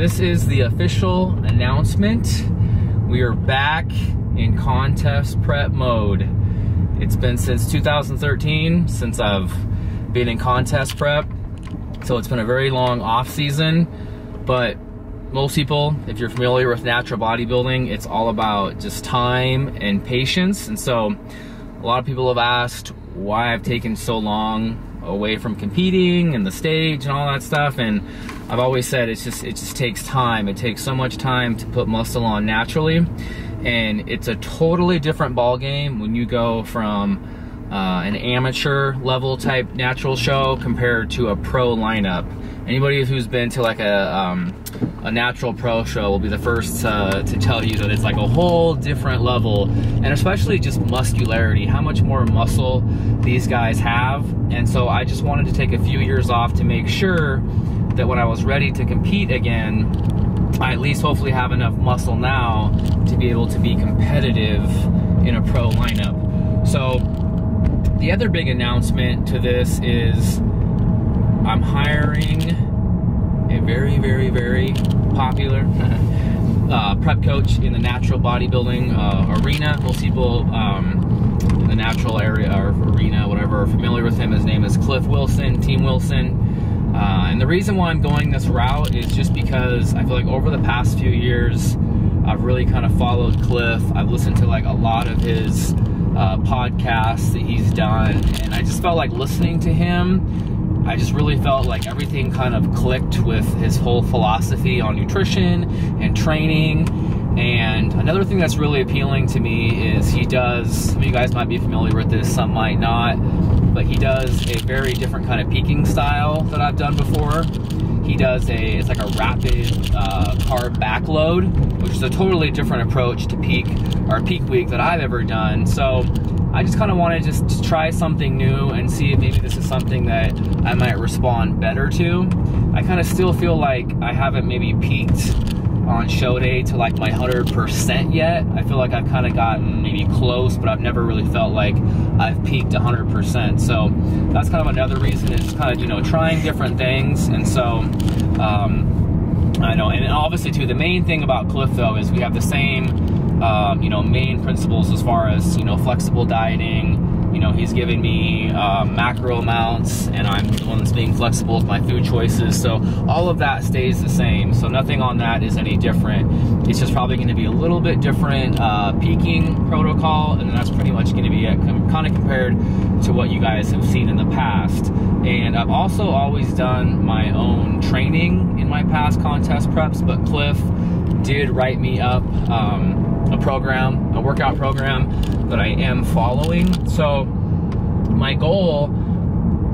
this is the official announcement. We are back in contest prep mode. It's been since 2013 since I've been in contest prep. So it's been a very long off season, but most people, if you're familiar with natural bodybuilding, it's all about just time and patience. And so a lot of people have asked why I've taken so long away from competing and the stage and all that stuff. And I've always said it's just it just takes time. It takes so much time to put muscle on naturally, and it's a totally different ball game when you go from uh, an amateur level type natural show compared to a pro lineup. Anybody who's been to like a um, a natural pro show will be the first uh, to tell you that it's like a whole different level, and especially just muscularity, how much more muscle these guys have. And so I just wanted to take a few years off to make sure that when I was ready to compete again, I at least hopefully have enough muscle now to be able to be competitive in a pro lineup. So the other big announcement to this is I'm hiring a very, very, very popular uh, prep coach in the natural bodybuilding uh, arena. Most people um, in the natural area or arena, whatever, are familiar with him. His name is Cliff Wilson, Team Wilson. Uh, and the reason why I'm going this route is just because I feel like over the past few years, I've really kind of followed Cliff. I've listened to like a lot of his uh, podcasts that he's done, and I just felt like listening to him. I just really felt like everything kind of clicked with his whole philosophy on nutrition and training. And another thing that's really appealing to me is he does, some of you guys might be familiar with this, some might not but he does a very different kind of peaking style that I've done before. He does a, it's like a rapid uh, carb backload, which is a totally different approach to peak or peak week that I've ever done. So I just kind of want to just try something new and see if maybe this is something that I might respond better to. I kind of still feel like I haven't maybe peaked on show day to like my 100% yet. I feel like I've kind of gotten maybe close, but I've never really felt like I've peaked 100%. So that's kind of another reason is kind of, you know, trying different things. And so, um, I know, and obviously too, the main thing about Cliff though is we have the same, um, you know, main principles as far as, you know, flexible dieting, you know, he's giving me uh, macro amounts and I'm the one that's being flexible with my food choices. So all of that stays the same. So nothing on that is any different. It's just probably going to be a little bit different uh, peaking protocol. And that's pretty much going to be it, kind of compared to what you guys have seen in the past. And I've also always done my own training in my past contest preps, but Cliff did write me up um, a program, a workout program that I am following. So my goal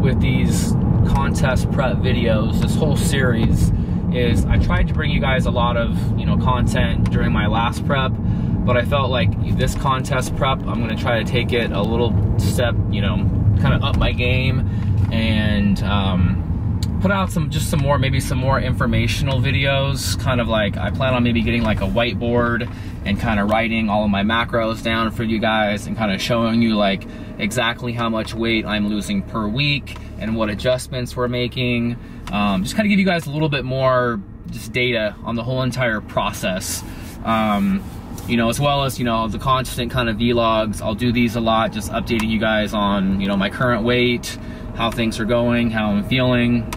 with these contest prep videos, this whole series, is I tried to bring you guys a lot of, you know, content during my last prep, but I felt like this contest prep, I'm gonna try to take it a little step, you know, kind of up my game and um, put out some just some more maybe some more informational videos kind of like I plan on maybe getting like a whiteboard and kind of writing all of my macros down for you guys and kind of showing you like exactly how much weight I'm losing per week and what adjustments we're making um, just kind of give you guys a little bit more just data on the whole entire process um, you know, as well as, you know, the constant kind of vlogs. I'll do these a lot, just updating you guys on, you know, my current weight, how things are going, how I'm feeling.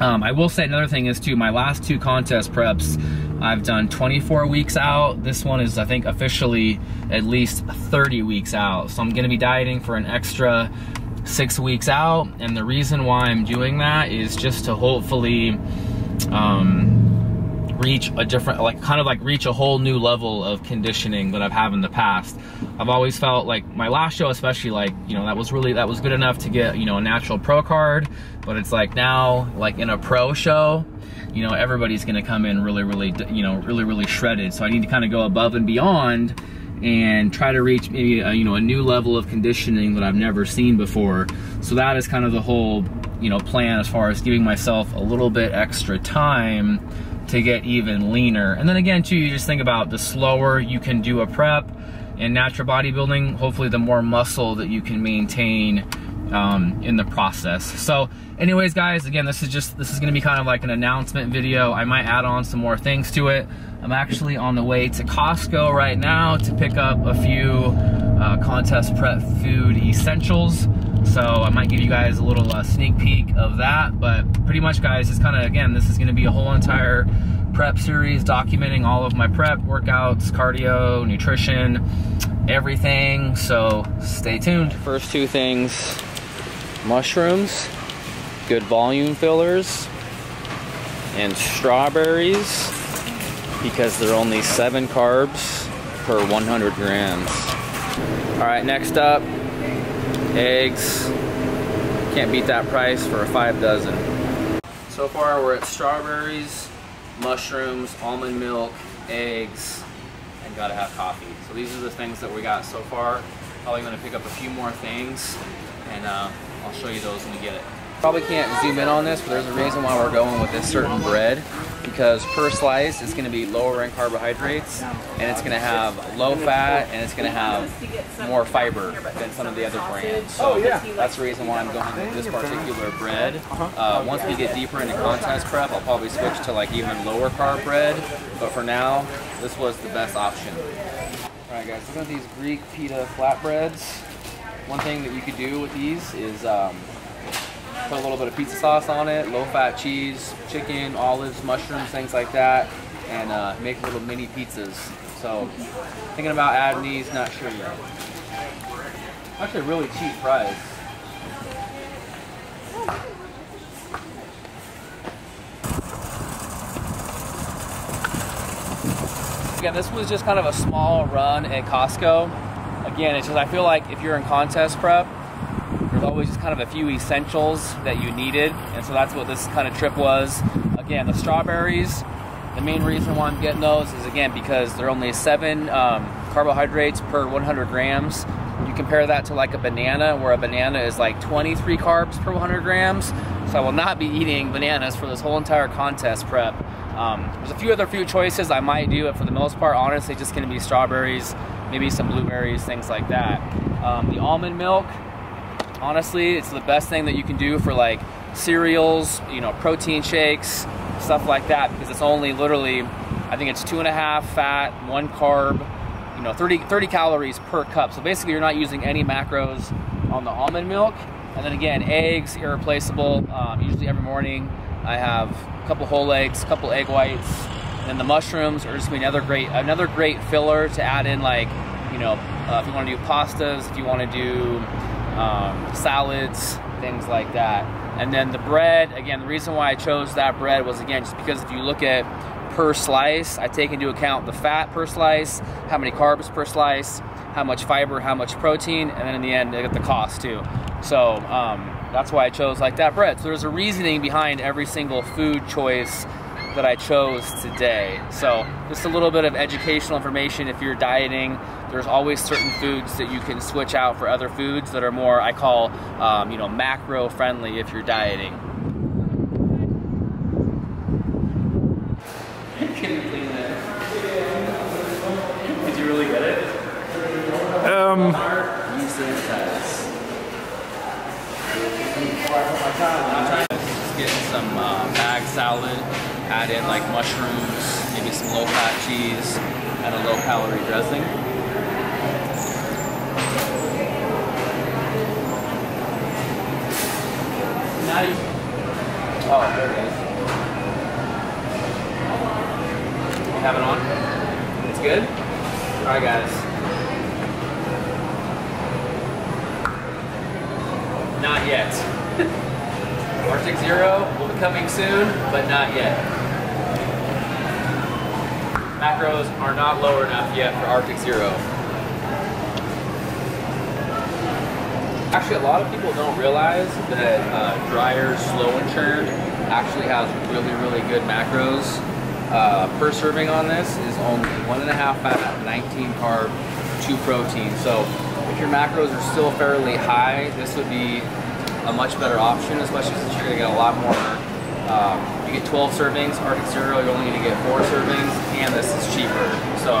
Um, I will say another thing is too, my last two contest preps, I've done 24 weeks out. This one is, I think, officially at least 30 weeks out. So I'm gonna be dieting for an extra six weeks out. And the reason why I'm doing that is just to hopefully, um, reach a different, like kind of like reach a whole new level of conditioning that I've had in the past. I've always felt like my last show, especially like, you know, that was really, that was good enough to get, you know, a natural pro card, but it's like now, like in a pro show, you know, everybody's gonna come in really, really, you know, really, really shredded. So I need to kind of go above and beyond and try to reach maybe a, you know a new level of conditioning that I've never seen before. So that is kind of the whole you know plan as far as giving myself a little bit extra time to get even leaner. And then again, too, you just think about the slower you can do a prep in natural bodybuilding, hopefully the more muscle that you can maintain um, in the process. So anyways, guys, again, this is just, this is gonna be kind of like an announcement video. I might add on some more things to it. I'm actually on the way to Costco right now to pick up a few uh, contest prep food essentials. So I might give you guys a little uh, sneak peek of that, but pretty much guys, it's kind of, again, this is gonna be a whole entire prep series documenting all of my prep workouts, cardio, nutrition, everything. So stay tuned. First two things, mushrooms, good volume fillers, and strawberries because they're only seven carbs per 100 grams. All right, next up, eggs. Can't beat that price for a five dozen. So far we're at strawberries, mushrooms, almond milk, eggs, and gotta have coffee. So these are the things that we got so far. Probably gonna pick up a few more things and uh, I'll show you those when we get it. Probably can't zoom in on this, but there's a reason why we're going with this certain bread because per slice it's going to be lower in carbohydrates and it's going to have low fat and it's going to have more fiber than some of the other brands. So oh, that's the reason why I'm going with this particular bread. Uh, once we get deeper into contest prep, I'll probably switch to like even lower carb bread. But for now, this was the best option. All right, guys, look at these Greek pita flatbreads. One thing that you could do with these is um, put a little bit of pizza sauce on it, low-fat cheese, chicken, olives, mushrooms, things like that, and uh, make little mini pizzas. So thinking about adding these, not sure yet. Actually, really cheap price. Again, this was just kind of a small run at Costco. Again, it's just I feel like if you're in contest prep, always just kind of a few essentials that you needed, and so that's what this kind of trip was. Again, the strawberries, the main reason why I'm getting those is again because they're only seven um, carbohydrates per 100 grams. You compare that to like a banana, where a banana is like 23 carbs per 100 grams. So I will not be eating bananas for this whole entire contest prep. Um, there's a few other few choices I might do, but for the most part, honestly, just going to be strawberries, maybe some blueberries, things like that. Um, the almond milk, honestly, it's the best thing that you can do for like cereals, you know, protein shakes, stuff like that, because it's only literally, I think it's two and a half fat, one carb, you know, 30, 30 calories per cup. So basically you're not using any macros on the almond milk. And then again, eggs, irreplaceable. Um, usually every morning I have a couple whole eggs, a couple egg whites, and the mushrooms are just gonna be another great, another great filler to add in like, you know, uh, if you want to do pastas, if you want to do um, salads, things like that. And then the bread, again, the reason why I chose that bread was again just because if you look at per slice, I take into account the fat per slice, how many carbs per slice, how much fiber, how much protein, and then in the end, I get the cost too. So um, that's why I chose like that bread. So there's a reasoning behind every single food choice that I chose today. So just a little bit of educational information if you're dieting. There's always certain foods that you can switch out for other foods that are more, I call, um, you know, macro friendly if you're dieting. Can you clean this? Did you really get it? Um. I'm trying to get some uh, bag salad add in like mushrooms, maybe some low fat cheese, and a low calorie dressing. Now you, oh, there it is. You have it on? It's good? Alright guys. Not yet. Arctic Zero will be coming soon, but not yet macros are not lower enough yet for Arctic Zero. Actually, a lot of people don't realize that uh, Dreyer's Slow and Churn actually has really, really good macros. Uh, per serving on this is only one and a half fat, 19 carb, two protein. So if your macros are still fairly high, this would be a much better option, especially since you're gonna get a lot more um, you get 12 servings, Arctic Zero, you're only gonna get four servings, and this is cheaper. So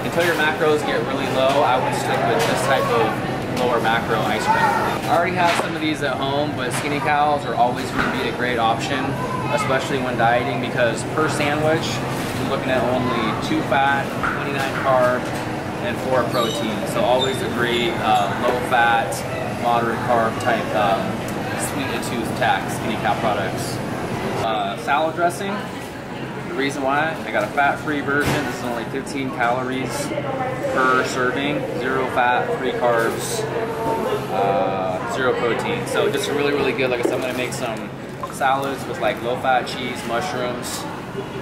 until your macros get really low, I would stick with this type of lower macro ice cream. I already have some of these at home, but Skinny Cows are always going to be a great option, especially when dieting because per sandwich, you're looking at only two fat, 29 carb, and four protein. So always a great uh, low fat, moderate carb type um, sweet and tooth tack Skinny Cow products. Uh, salad dressing, the reason why, I got a fat-free version. This is only 15 calories per serving, zero fat, three carbs, uh, zero protein. So just really, really good. Like I said, I'm gonna make some salads with like low-fat cheese, mushrooms,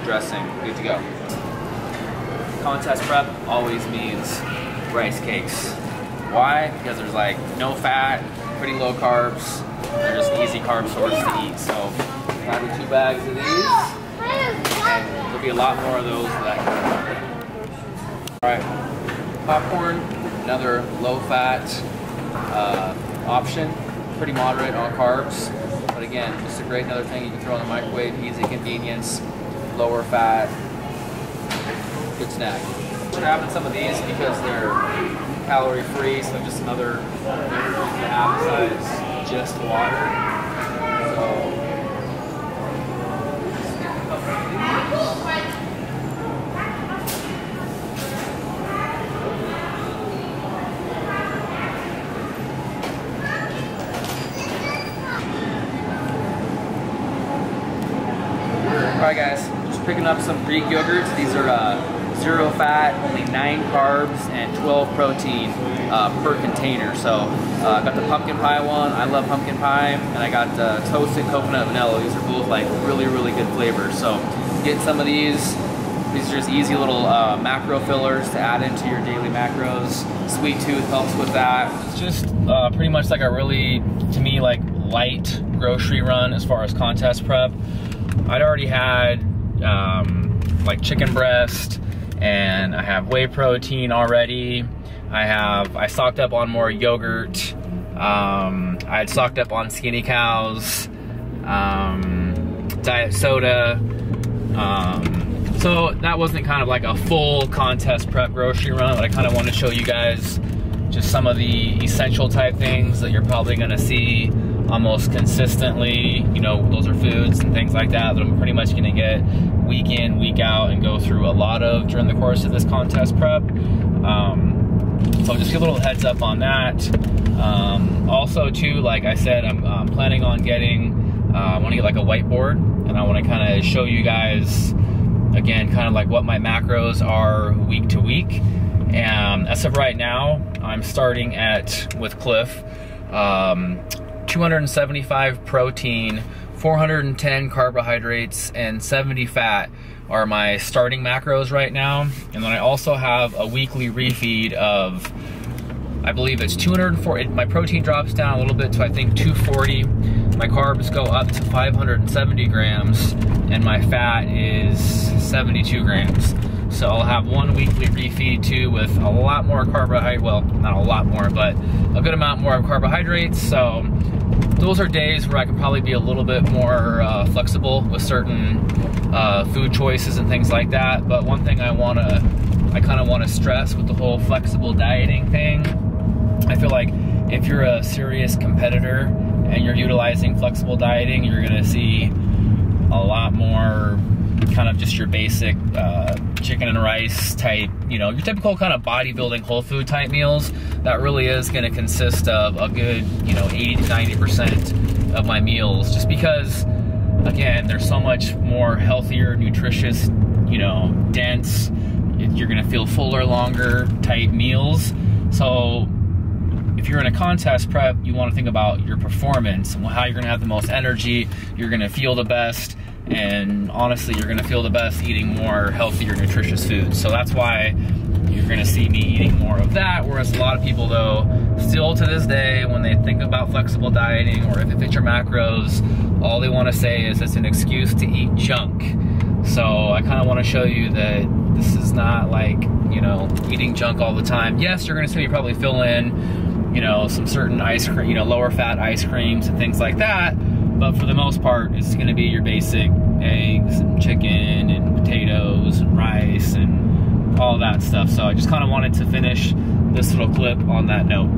dressing, good to go. Contest prep always means rice cakes. Why? Because there's like no fat, pretty low carbs. They're just easy carb source to eat. So, grab two bags of these a lot more of those that All right, popcorn, another low-fat uh, option, pretty moderate on carbs, but again, just a great another thing you can throw in the microwave, easy convenience, lower fat, good snack. Grabbing some of these because they're calorie free, so just another to have besides just water. So Alright guys, just picking up some Greek yogurts. These are uh, zero fat, only 9 carbs, and 12 protein uh, per container. So uh, I got the pumpkin pie one, I love pumpkin pie, and I got the toasted coconut vanilla. These are both like really, really good flavors. So get some of these. These are just easy little uh, macro fillers to add into your daily macros. Sweet Tooth helps with that. It's just uh, pretty much like a really, to me, like light grocery run as far as contest prep. I'd already had um, like chicken breast and I have whey protein already. I have, I stocked up on more yogurt. Um, I had stocked up on Skinny Cows, um, diet soda. Um, so that wasn't kind of like a full contest prep grocery run, but I kind of want to show you guys just some of the essential type things that you're probably gonna see almost consistently. You know, those are foods and things like that that I'm pretty much gonna get week in, week out, and go through a lot of during the course of this contest prep. Um, so just give a little heads up on that. Um, also, too, like I said, I'm, I'm planning on getting. Uh, I want to get like a whiteboard, and I want to kind of show you guys again, kind of like what my macros are week to week. And as of right now, I'm starting at with Cliff, Um, 275 protein, 410 carbohydrates, and 70 fat are my starting macros right now. And then I also have a weekly refeed of, I believe it's 240, my protein drops down a little bit to I think 240. My carbs go up to 570 grams, and my fat is 72 grams. So I'll have one weekly refeed too with a lot more carbohydrate, well, not a lot more, but a good amount more of carbohydrates. So those are days where I can probably be a little bit more uh, flexible with certain uh, food choices and things like that. But one thing I wanna, I kinda wanna stress with the whole flexible dieting thing, I feel like if you're a serious competitor and you're utilizing flexible dieting, you're gonna see a lot more kind of just your basic uh, chicken and rice type, you know, your typical kind of bodybuilding whole food type meals. That really is going to consist of a good, you know, 80 to 90% of my meals just because, again, there's so much more healthier, nutritious, you know, dense, you're going to feel fuller longer type meals. So if you're in a contest prep, you want to think about your performance and how you're going to have the most energy, you're going to feel the best, and honestly, you're gonna feel the best eating more healthier, nutritious foods. So that's why you're gonna see me eating more of that. Whereas a lot of people though, still to this day, when they think about flexible dieting or if it fits your macros, all they wanna say is it's an excuse to eat junk. So I kinda wanna show you that this is not like, you know, eating junk all the time. Yes, you're gonna see me probably fill in, you know, some certain ice cream, you know, lower fat ice creams and things like that but for the most part, it's gonna be your basic eggs and chicken and potatoes and rice and all that stuff. So I just kind of wanted to finish this little clip on that note.